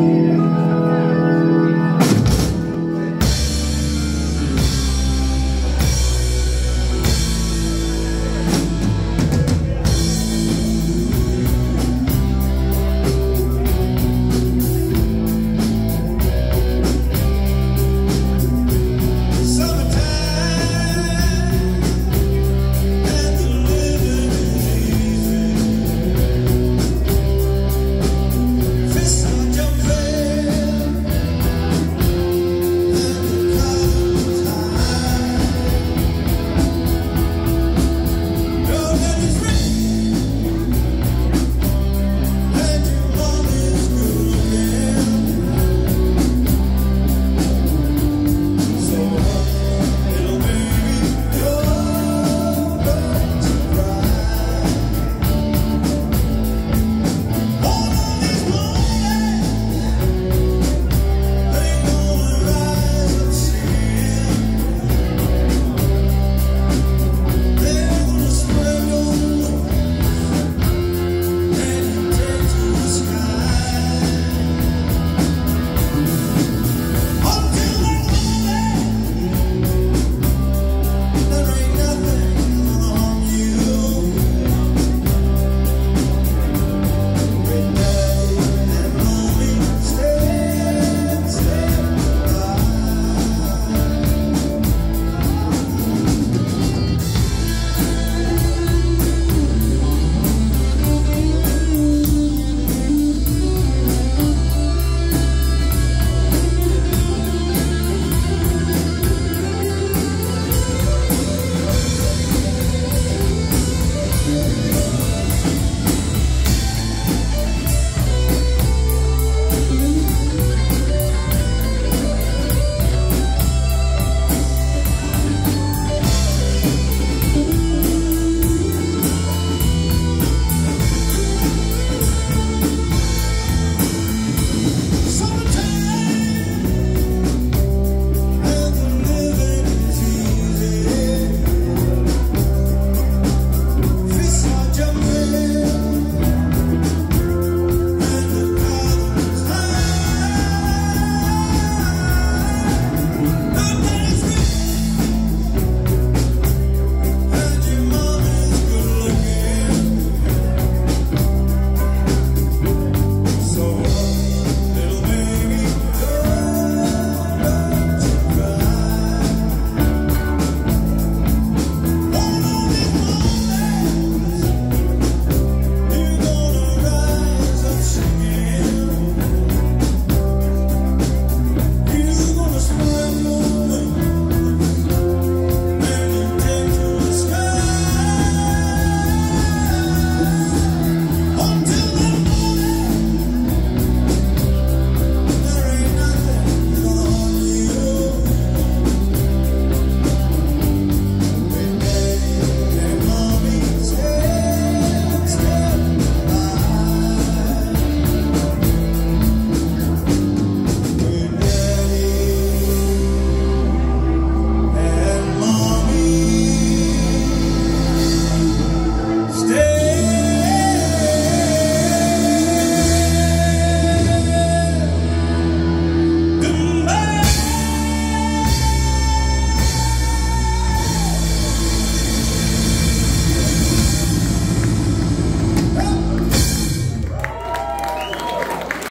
you.